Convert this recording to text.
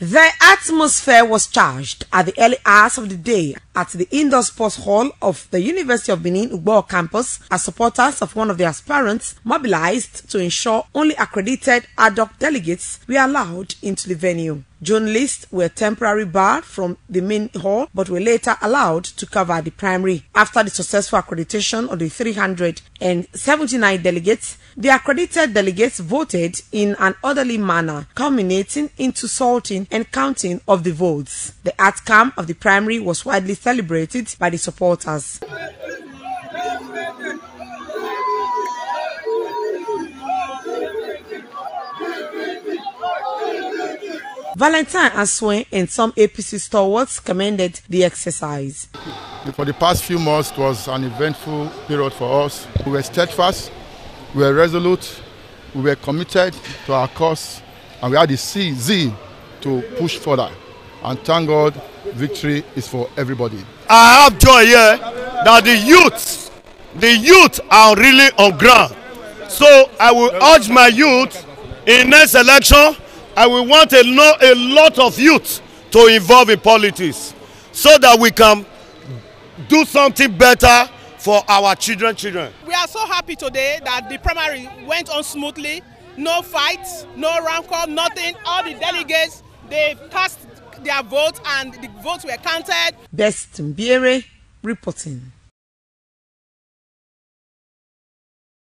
The atmosphere was charged at the early hours of the day at the indoor sports hall of the University of Benin Ugbo campus as supporters of one of the aspirants mobilized to ensure only accredited adult delegates were allowed into the venue. Journalists were temporarily barred from the main hall but were later allowed to cover the primary. After the successful accreditation of the 379 delegates, the accredited delegates voted in an orderly manner, culminating into sorting and counting of the votes. The outcome of the primary was widely celebrated by the supporters. Valentine Asuen and some APC stalwarts commended the exercise. For the past few months, it was an eventful period for us. We were steadfast, we were resolute, we were committed to our cause, and we had the zeal to push further. And thank God, victory is for everybody. I have joy here that the youth, the youth are really on ground. So I will urge my youth in next election I will want a, no, a lot of youth to involve in politics so that we can do something better for our children children. We are so happy today that the primary went on smoothly. No fights, no rancor, nothing. All the delegates, they cast their votes and the votes were counted. Best Mbiere reporting.